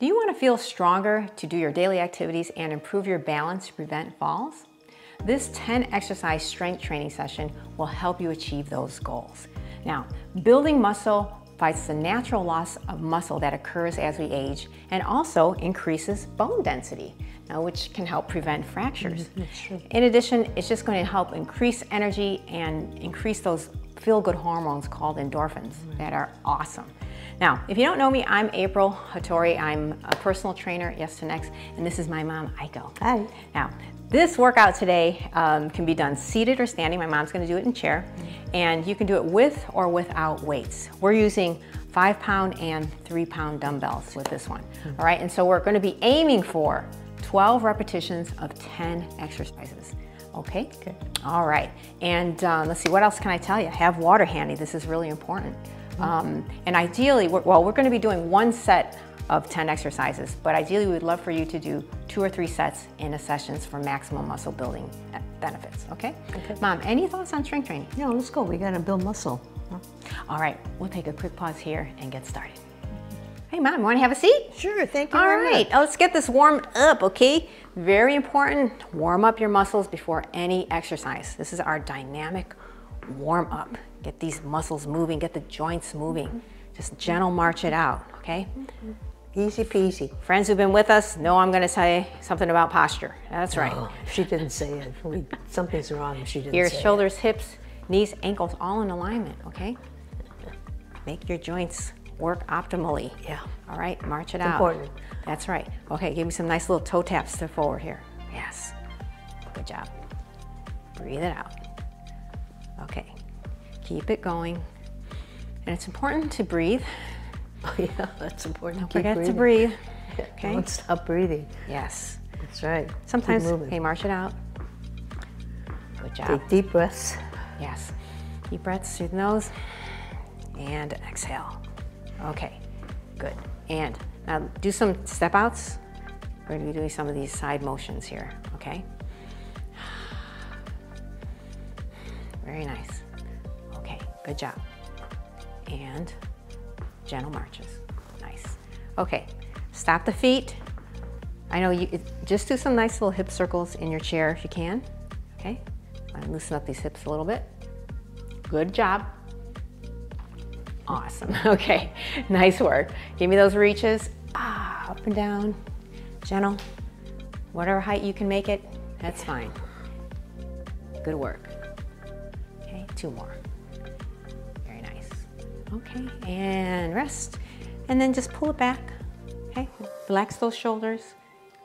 Do you want to feel stronger to do your daily activities and improve your balance to prevent falls? This 10 exercise strength training session will help you achieve those goals. Now, building muscle fights the natural loss of muscle that occurs as we age and also increases bone density, now, which can help prevent fractures. Mm-hmm. In addition, it's just going to help increase energy and increase those feel-good hormones called endorphins that are awesome. Now, if you don't know me, I'm April Hattori. I'm a personal trainer at Yes to Next, and this is my mom, Aiko. Hi. Now, this workout today um, can be done seated or standing. My mom's gonna do it in chair. And you can do it with or without weights. We're using five pound and three pound dumbbells with this one. All right, and so we're gonna be aiming for 12 repetitions of 10 exercises. Okay? Good. All right. And um, let's see, what else can I tell you? Have water handy. This is really important. Um, and ideally, we're, well, we're going to be doing one set of 10 exercises, but ideally, we'd love for you to do two or three sets in a sessions for maximum muscle building benefits. Okay? Okay. Mom, any thoughts on strength training? Yeah, let's go. We gotta build muscle. All right, we'll take a quick pause here and get started. Hey, Mom, want to have a seat? Sure, thank you All right, much. let's get this warmed up, okay? Very important, warm up your muscles before any exercise. This is our dynamic warm up. Get these muscles moving, get the joints moving. Just gentle march it out, okay? Easy peasy. Friends who've been with us know I'm gonna say something about posture. That's right. Oh, she didn't say it. We, something's wrong if she didn't say shoulders, hips, knees, ankles, all in alignment, okay? Make your joints work optimally. Yeah. All right, march it out. important. That's right. Okay, give me some nice little toe taps to forward here. Yes. Good job. Breathe it out. Okay. Keep it going. And it's important to breathe. Oh, yeah, that's important. Don't Keep forget to breathe. Okay? Don't stop breathing. Yes. That's right. Sometimes, hey, march it out. Good job. Take deep breaths. Yes. Deep breaths through the nose and exhale. Okay, good. And now do some step outs. We're gonna be doing some of these side motions here, okay? Very nice. Okay, good job. And gentle marches. Nice. Okay, stop the feet. I know you just do some nice little hip circles in your chair if you can. Okay, loosen up these hips a little bit. Good job. Awesome. Okay, nice work. Give me those reaches. Ah, up and down. Gentle. Whatever height you can make it, that's fine. Good work. Two more. Very nice. Okay, and rest. And then just pull it back. Okay, relax those shoulders.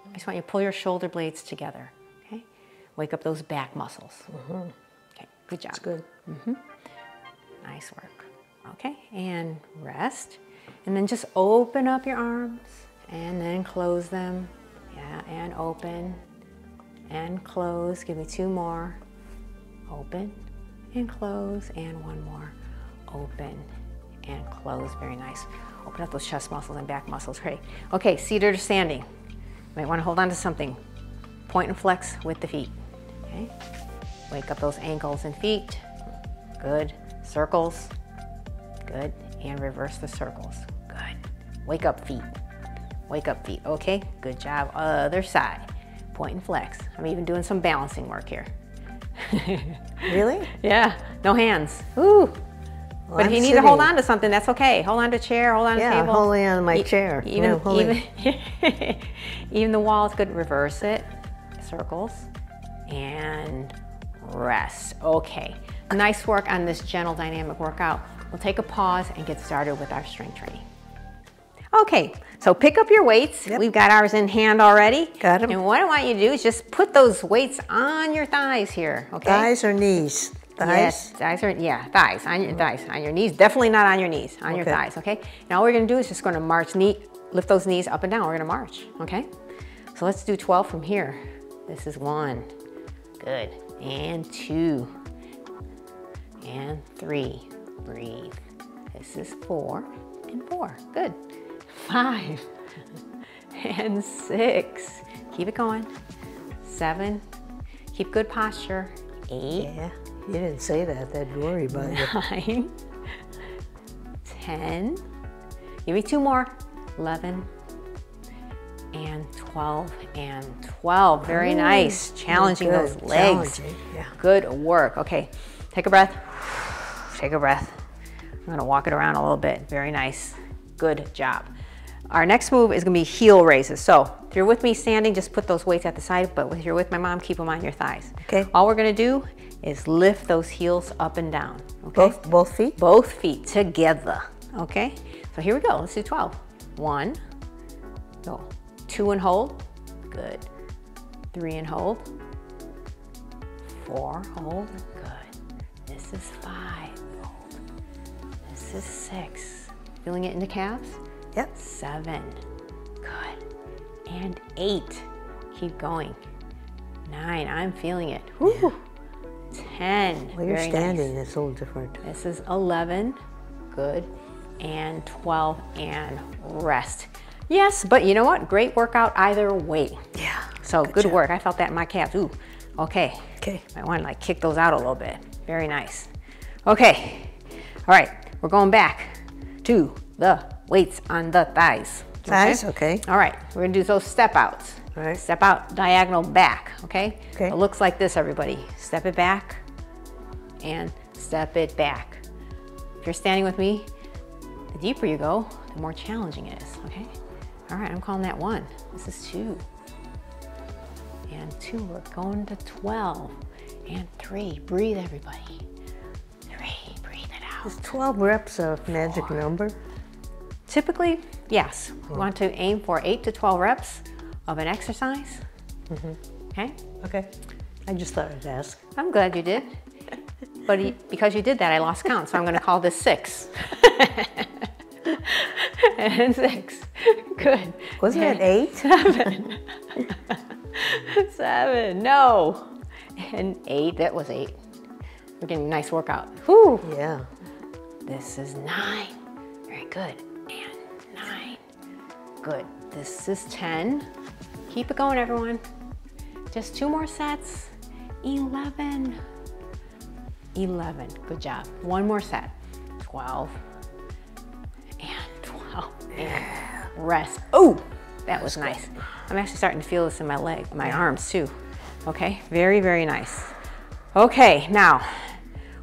I just want you to pull your shoulder blades together. Okay, wake up those back muscles. Mm-hmm. Okay, good job. That's good. Mm-hmm. Nice work. Okay, and rest. And then just open up your arms and then close them. Yeah, and open and close. Give me two more. Open and close, and one more. Open and close. Very nice. Open up those chest muscles and back muscles. Great. Okay, seated or standing. You might want to hold on to something. Point and flex with the feet. Okay. Wake up those ankles and feet. Good. Circles. Good. And reverse the circles. Good. Wake up feet. Wake up feet. Okay. Good job. Other side. Point and flex. I'm even doing some balancing work here. Really? yeah. No hands. Ooh. Well, but if I'm you need to hold on to something, that's okay. Hold on to a chair, hold on to a Yeah, table. holding on to my E- chair. Even, Yeah, holding- even, even the wall is good. Reverse it. Circles. And rest. Okay. Nice work on this gentle dynamic workout. We'll take a pause and get started with our strength training. Okay, so pick up your weights. Yep. We've got ours in hand already. Got them. And what I want you to do is just put those weights on your thighs here, okay? Thighs or knees? Thighs? Yes, thighs are yeah, thighs on your thighs on your knees. Definitely not on your knees, on your thighs. Okay. Now all we're gonna do is just gonna march knee, lift those knees up and down. We're gonna march. Okay. So let's do 12 from here. This is one, good, and two, and three. Breathe. This is four and four. Good. Five and six. Keep it going. Seven. Keep good posture. Eight Yeah. You didn't say that. That'd worry about you. nine, 10, give me two more, 11, and 12 and 12. Very Ooh, nice. Challenging good, those legs. challenging, yeah. Good work. Okay, take a breath. Take a breath. I'm gonna walk it around a little bit. Very nice. Good job. Our next move is gonna be heel raises. So if you're with me standing, just put those weights at the side, but if you're with my mom, keep them on your thighs. Okay. All we're gonna do is lift those heels up and down. Okay. Both both feet. Both feet together. Okay. So here we go. Let's do 12. One. Go. Two and hold. Good. Three and hold. Four, hold. Good. This is five. Hold. This is six. Feeling it in the calves? Yep. Seven. Good. And eight. Keep going. Nine. I'm feeling it. Whew. Ten. Well, you're Very nice. standing. It's a little different. This is 11. Good. And 12 and rest. Yes, but you know what? Great workout either way. Yeah. So good, job. work. I felt that in my calves. Ooh. Okay. Okay. I want to like kick those out a little bit. Very nice. Okay. All right. We're going back to the weights on the thighs. Thighs, okay. All right. We're to do those step outs. All right. Step out diagonal back. Okay. Okay. It looks like this, everybody. Step it back and step it back. If you're standing with me, the deeper you go, the more challenging it is, okay? All right, I'm calling that one. This is two. And two, we're going to 12. And three, breathe everybody. Three, breathe it out. Is 12 reps a magic number? Typically, yes, we want to aim for eight to 12 reps of an exercise. Mm-hmm. Okay? Okay. I just thought I'd ask. I'm glad you did. But he- because you did that, I lost count, so I'm going to call this six. and six. Good. Wasn't it eight? Seven. No. And eight. That was eight. We're getting a nice workout. Whew. Yeah. This is nine. Very good. Good. This is 10. Keep it going, everyone. Just two more sets. 11. 11. Good job. One more set. 12. And 12. And rest. Oh, that was nice. I'm actually starting to feel this in my leg, my arms too. Okay, very, very nice. Okay, now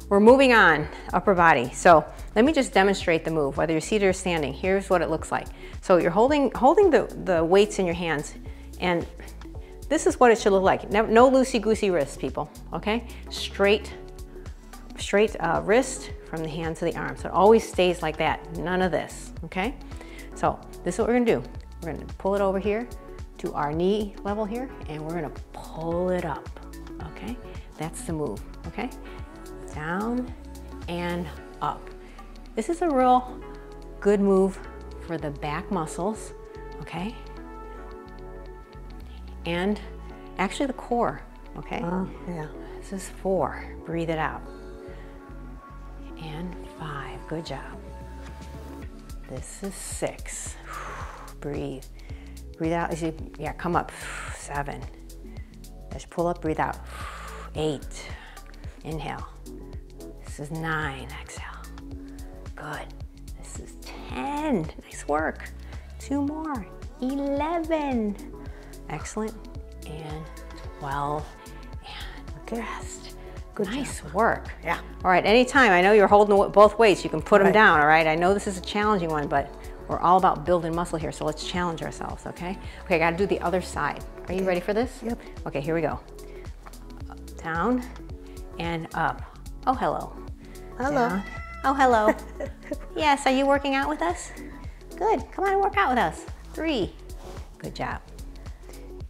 we're moving on, upper body. So let me just demonstrate the move, whether you're seated or standing. Here's what it looks like. So you're holding, holding the, the weights in your hands and this is what it should look like. No, no loosey-goosey wrists, people, okay? Straight, straight uh, wrist from the hand to the arm. So it always stays like that, none of this, okay? So this is what we're gonna do. We're gonna pull it over here to our knee level here, and we're gonna pull it up, okay? That's the move, okay? Down and up. This is a real good move for the back muscles, okay? And actually the core, okay? Oh, yeah. This is four. Breathe it out. And five. Good job. This is six. Breathe. Breathe out as you, yeah, come up. Seven. Just pull up, breathe out. Eight. Inhale. This is nine. Exhale. Good. This 10. Nice work. Two more. 11. Excellent. And 12. And Okay. rest. Good nice work. Yeah. All right, anytime. I know you're holding both weights. You can put them down, all right? I know this is a challenging one, but we're all about building muscle here, so let's challenge ourselves, okay? Okay, I gotta do the other side. Are you ready for this? Yep. Okay, here we go. Down and up. Oh, hello. Hello. Down. Oh, hello. yes, are you working out with us? Good. Come on and work out with us. Three. Good job.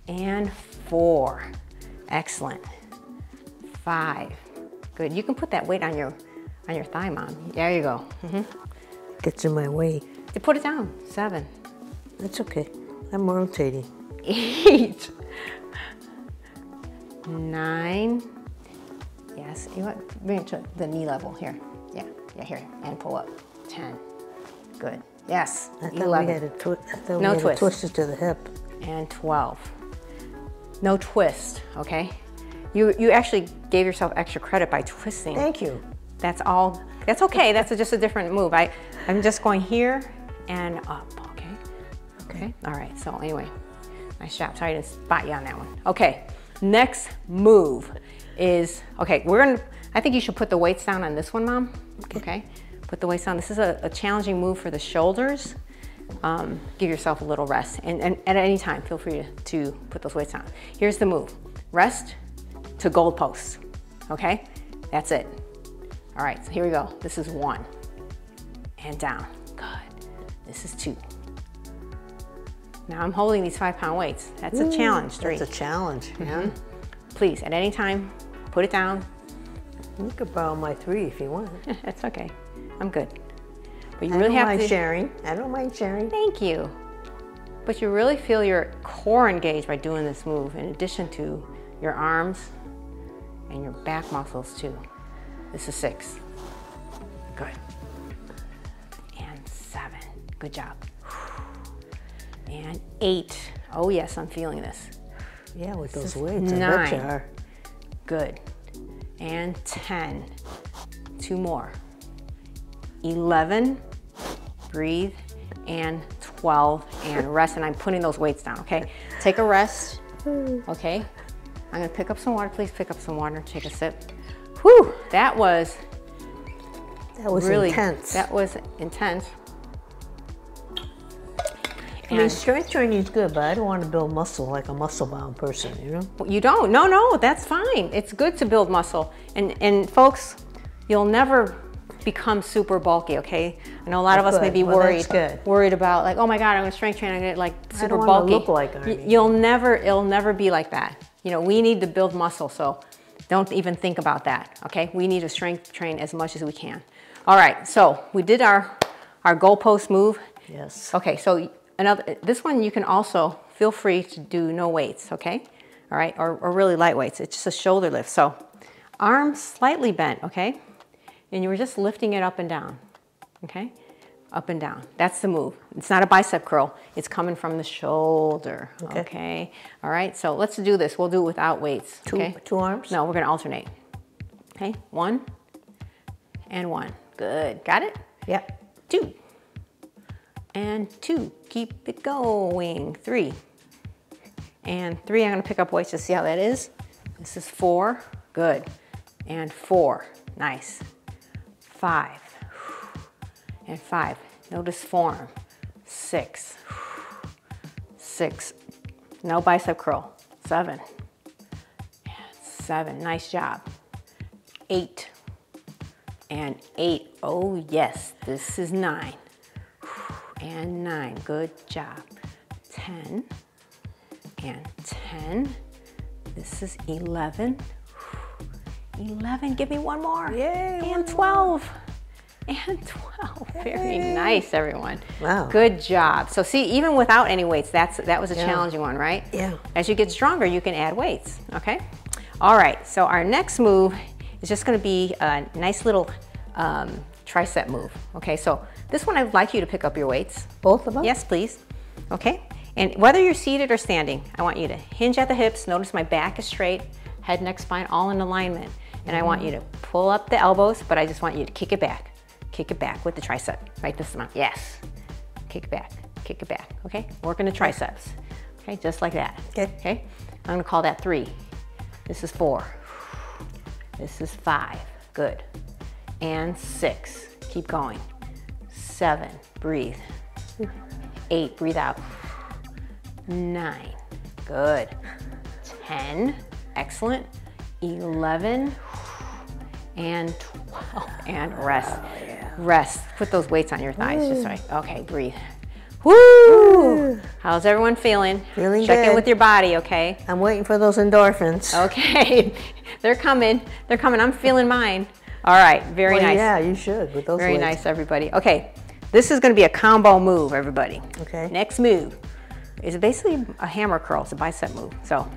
And four. Excellent. Five. Good. You can put that weight on your on your thigh, mom. There you go. hmm Gets in my way. You Put it down. Seven. That's okay. I'm rotating. Eight. Nine. Yes. You want bring it to the knee level here. Yeah. Yeah. Here and pull up. Ten. Good. Yes. I thought Eleven. we had a twi- No we had twist. to twist to the hip. and 12. No twist, okay? You, you actually gave yourself extra credit by twisting. Thank you. That's all, that's okay, that's just a different move. I, I'm just going here and up, okay? Okay, all right, so anyway, Nice job. Sorry I didn't spot you on that one. Okay, next move is, okay, we're gonna, I think you should put the weights down on this one, Mom. Okay, put the weights on. This is a, a challenging move for the shoulders. Um, give yourself a little rest. And, and, at any time, feel free to, to put those weights down. Here's the move. Rest to goal posts, okay? That's it. All right, so here we go. This is one, and down, good. This is two. Now I'm holding these five pound weights. That's a challenge, three. That's a challenge. Yeah. Please, at any time, put it down. You could borrow my three if you want. That's okay, I'm good. But you I really don't have mind to. sharing. I don't mind sharing. Thank you. But you really feel your core engaged by doing this move, in addition to your arms and your back muscles too. This is six. Good. And seven. Good job. And eight. Oh yes, I'm feeling this. Yeah, with those weights, I bet you nine. are. Good. And 10. Two more. 11. Breathe. And 12. And rest. And I'm putting those weights down, okay? Take a rest. Okay? I'm gonna pick up some water. Please pick up some water. Take a sip. Whew! That was That was really intense. That was intense. I mean, strength training is good, but I don't want to build muscle like a muscle-bound person, you know? You don't. No, no, that's fine. It's good to build muscle. And and folks, you'll never become super bulky, okay? I know a lot of us may be Well, worried worried about like, oh my god, I'm gonna strength train, I'm gonna get like super bulky. look like Arnie. You'll never it'll never be like that. You know, we need to build muscle, so don't even think about that. Okay? We need to strength train as much as we can. All right, so we did our our goalpost move. Yes. Okay, so another this one you can also feel free to do no weights, okay? All right, or, or really light weights. It's just a shoulder lift. So arms slightly bent, okay? And you were just lifting it up and down, okay? Up and down. That's the move. It's not a bicep curl. It's coming from the shoulder, okay? Okay. All right, so let's do this. We'll do it without weights, Two, okay? two arms? No, we're gonna alternate. Okay, one and one. Good, got it? Yep. two and two keep it going. Three. And three i'm to pick up weights to see how that is. This is four. Good. And four. Nice. Five. And five. Notice form. Six. Six. No bicep curl. Seven. Seven. Nice job. Eight. And eight. Oh, yes, this is nine. And nine. Good job. 10 and 10. This is 11. 11. Give me one more. Yay, one And 12. And 12. Very nice, everyone. Wow. Good job. So see, even without any weights, that's that was a Yeah. challenging one, right? Yeah. As you get stronger, you can add weights, okay? All right, so our next move is just gonna be a nice little um, tricep move, okay? So this one, I'd like you to pick up your weights. Both of them? Yes, please. Okay? And whether you're seated or standing, I want you to hinge at the hips. Notice my back is straight, head, neck, spine, all in alignment. And I want you to pull up the elbows, but I just want you to kick it back. Kick it back with the tricep. Right this amount. Yes. Kick it back. Kick it back. Okay? Working the triceps. Okay? Just like that. Okay. Okay? I'm gonna call that three. This is four. This is five. Good. And six. Keep going. Seven. Breathe. Eight. Breathe out. Nine. Good. Ten. Excellent. Eleven. And 12. And rest. Oh, rest. Put those weights on your thighs just right. Okay, breathe. Woo! How's everyone feeling? Feeling Check in with your body, okay? I'm waiting for those endorphins. Okay, they're coming. They're coming. I'm feeling mine. All right, very Well, nice. Yeah, you should with those Very weights. nice, everybody. Okay, this is going to be a combo move, everybody. Okay. Next move is basically a hammer curl. It's a bicep move. So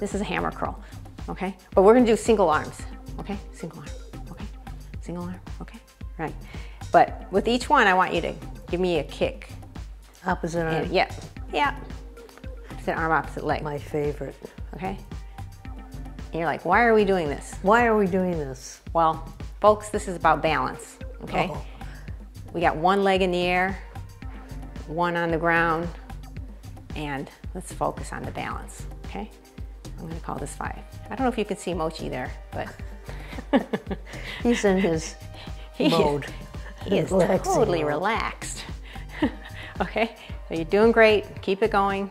this is a hammer curl. Okay, but we're going to do single arms. Okay, single arm. Okay, single arm. Okay, right. But with each one, I want you to give me a kick. Opposite arm. And yeah, yeah. Opposite arm, opposite leg. My favorite. Okay. And you're like, why are we doing this? Why are we doing this? Well, folks, this is about balance, okay? Oh. We got one leg in the air, one on the ground, And let's focus on the balance, okay? I'm gonna call this five. I don't know if you can see Mochi there, but He's in his he, mode. he is Relaxing totally mode. relaxed. okay, so you're doing great. Keep it going.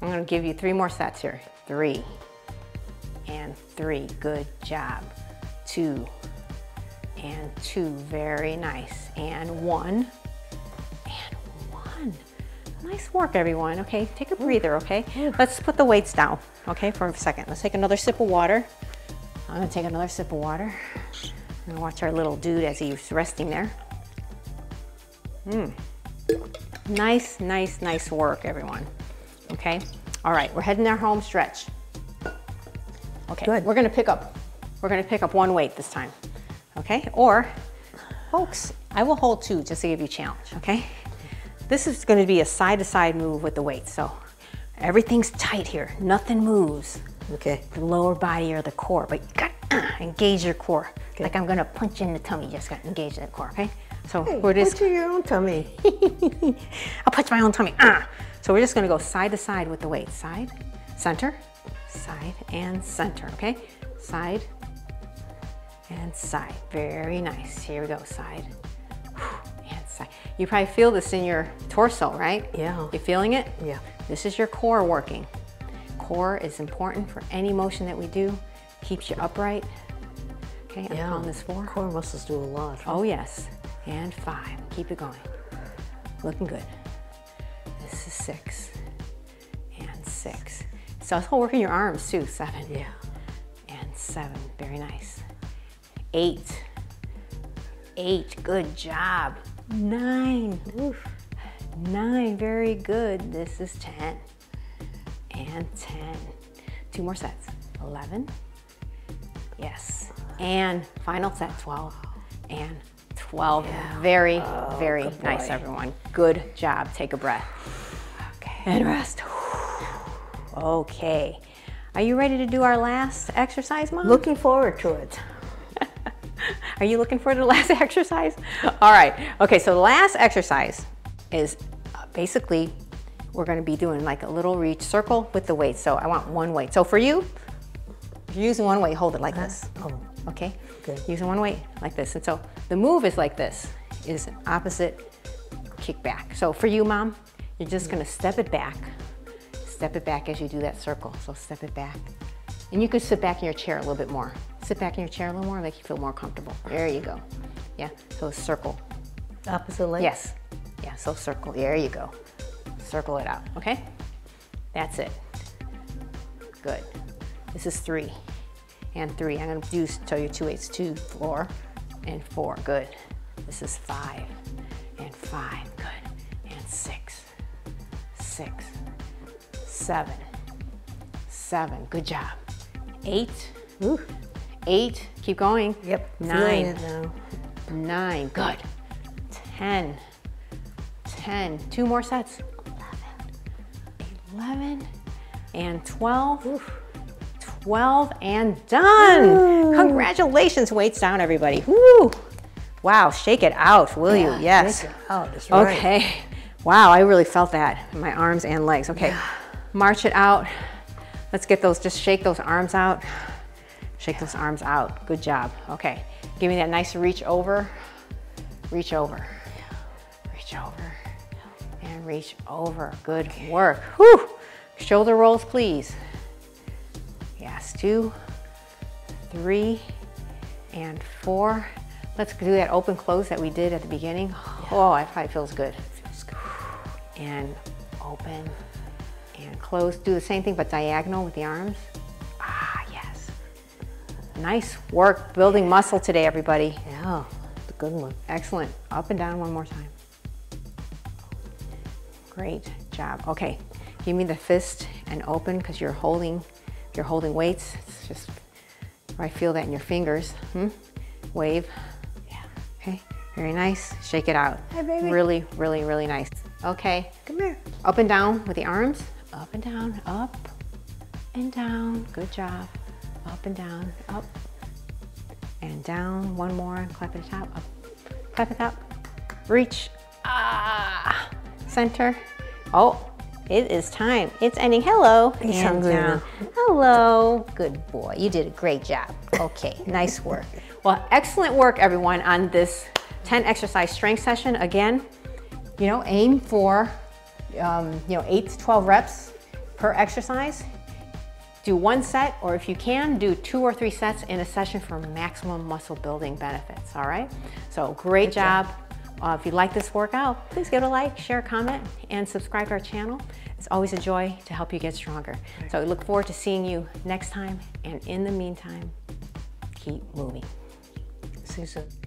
I'm gonna give you three more sets here. Three and three. Good job. Two and two. Very nice. And one and one. Nice work, everyone. Okay, take a breather, okay? Let's put the weights down, okay, for a second. Let's take another sip of water. I'm gonna take another sip of water. And watch our little dude as he's resting there. Mm. Nice, nice, nice work, everyone. Okay, all right, we're heading our home stretch. Okay, Good. we're gonna pick up, we're gonna pick up one weight this time. Okay, or folks, I will hold two just to give you a challenge, okay? This is gonna be a side-to-side move with the weights, so everything's tight here, nothing moves Okay. the lower body or the core, but you got to engage your core. Like I'm gonna punch in the tummy, you just got to engage the core, okay? So Hey, we're just, put your own tummy. I'll punch my own tummy. Ah. So we're just gonna go side to side with the weight. Side, center, side, and center, okay? Side and side. Very nice. Here we go, side and side. You probably feel this in your torso, right? Yeah. You feeling it? Yeah. This is your core working. Core is important for any motion that we do. Keeps you upright. Okay, I'm Yeah. calling this four. Core muscles do a lot. Oh yes, and five. Keep it going. Looking good. This is six and six. So also working your arms too. Seven Yeah. and seven. Very nice. Eight. Eight. Good job. Nine. Nine. Very good. This is ten and ten. Two more sets. Eleven. Yes. And final set. Twelve and twelve. Very, oh, very nice, everyone. Good job. Take a breath. Okay. And rest. Okay. Are you ready to do our last exercise, Mom? Looking forward to it. Are you looking for the last exercise? All right. Okay, so the last exercise is uh, basically we're going to be doing like a little reach circle with the weight. So I want one weight. So for you, if you're using one weight, hold it like this. Oh, Okay? Okay. Using one weight like this. And so the move is like this, is opposite kick back. So for you, mom, you're just gonna step it back. Step it back as you do that circle. So step it back. And you could sit back in your chair a little bit more. Sit back in your chair a little more, make you feel more comfortable. There you go. Yeah, so circle. opposite leg? Yes. Yeah, so circle. There you go. Circle it out, okay? That's it. Good. This is three and three. I'm gonna do tell you two two eights, two, four, and four. Good. This is five and five. Good. And six, six, seven, seven. Good job. Eight, Ooh. Eight. Keep going. Yep. Nine. Nine, good. 10, 10, two more sets. 11, 11 and 12. 12 and done. Congratulations, weights down, everybody. Woo. Wow, shake it out, will you? Yes. Shake it out, that's right. Okay. Wow, I really felt that in my arms and legs. Okay. March it out. Let's get those, just shake those arms out. Shake those arms out. Good job. Okay. Give me that nice reach over. Reach over. Reach over. And reach over. Good work. Whew. Shoulder rolls, please. Yes, two, three, and four. Let's do that open close that we did at the beginning. Oh, that probably feels good. Feels good. And open and close. Do the same thing but diagonal with the arms. Ah. Nice work building muscle today, everybody. Yeah, a good one. Excellent. Up and down one more time. Great job. Okay, give me the fist and open because you're holding, you're holding weights. It's just, I feel that in your fingers. Hmm? Wave. Yeah. Okay, very nice. Shake it out. Hi, baby. Really, really, really nice. Okay, Come here. up and down with the arms. Up and down, up and down. Good job. Up and down, up and down. One more. Clap at the top. Up. Clap at the top. Reach. Ah. Center. Oh, it is time. It's ending. Hello. And, hungry now. hello. Good boy. You did a great job. Okay, nice work. Well, excellent work, everyone, on this 10 exercise strength session. Again, you know, aim for, um, you know, 8 to 12 reps per exercise. Do one set, or if you can, do two or three sets in a session for maximum muscle building benefits, all right? So great job. Uh, if you like this workout, please give it a like, share, comment, and subscribe to our channel. It's always a joy to help you get stronger. So I look forward to seeing you next time, and in the meantime, keep moving. See you soon.